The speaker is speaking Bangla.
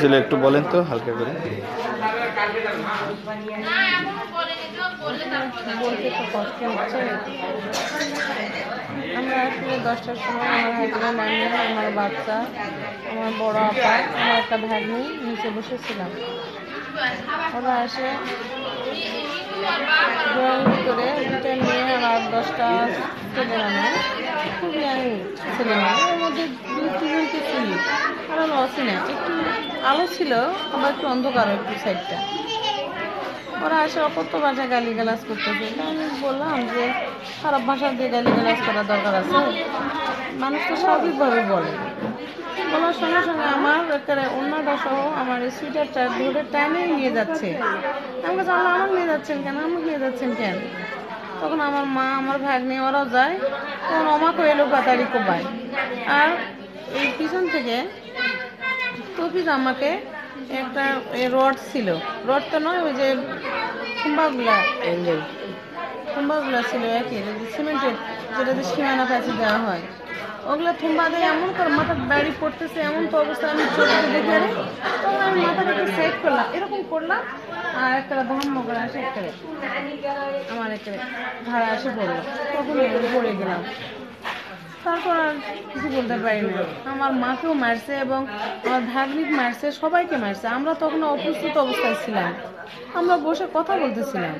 তো একটু বলেন তো, হালকা করে। আমরা দশটার সময় আমার হাজব্যান্ড আমি, আমার বাচ্চা, আমার বড় আপা, আমার একটা ভাগ্নি, নিচে বসেছিলাম। ওরা আসে ড্রয়িং করে দুটো মেয়ে আর দশটা ছেলে মানে খুবই আমি ছেলে মানে ওর মধ্যে দুই তিনজনকে চিনি আর আমি অচিনা। একটু আলো ছিল, আবার একটু অন্ধকার একটু সাইডটা ওরা আসে কত ভাষায় গালি গালাজ করতেছে আমি বললাম যে, খারাপ ভাষা দিয়ে গালি গালাজ করার দরকার আছে, মানুষ তো স্বাভাবিকভাবে বলে। বলার সঙ্গে সঙ্গে আমার একেবারে অন্যটা সহ আমার এই সুইটারটা ধরে টাইনে নিয়ে যাচ্ছে। আমি বলছি আল্লাহ আমার নিয়ে যাচ্ছেন কেন? আমাকে নিয়ে যাচ্ছেন কেন? তখন আমার মা, আমার ভাগ্নে, ওরাও যায়। তখন আমাকে এলো কাতারি কোবায় আর এই পিছন থেকে তফিক আমাকে একটা রড ছিল। রড তো নয়, ওই যে খুম্বাগুলা খুম্বাগুলা ছিল একই যে সিমেন্টের, যেটা দিয়ে সীমানা প্যাঁচে দেওয়া হয়। ওগুলো থুম্বা দিয়ে এমন করে মাথার বাড়ি পড়তেছে এমন তো অবস্থা। আমি চোখে দেখে তখন আমি মাথাটা একটু সেট করলাম। এরকম করলাম আর একটা ধর্ম করে আসে একটা আমার একটা ভাড়া আসে পড়ল তখন আমি পড়ে গেলাম। তারপর আর কিছু বলতে পারি না। আমার মাকেও মারছে এবং আমার ভাগ্নিক মারছে, সবাইকে মারছে। আমরা তখন অপ্রস্তুত অবস্থায় ছিলাম। আমরা বসে কথা বলতেছিলাম।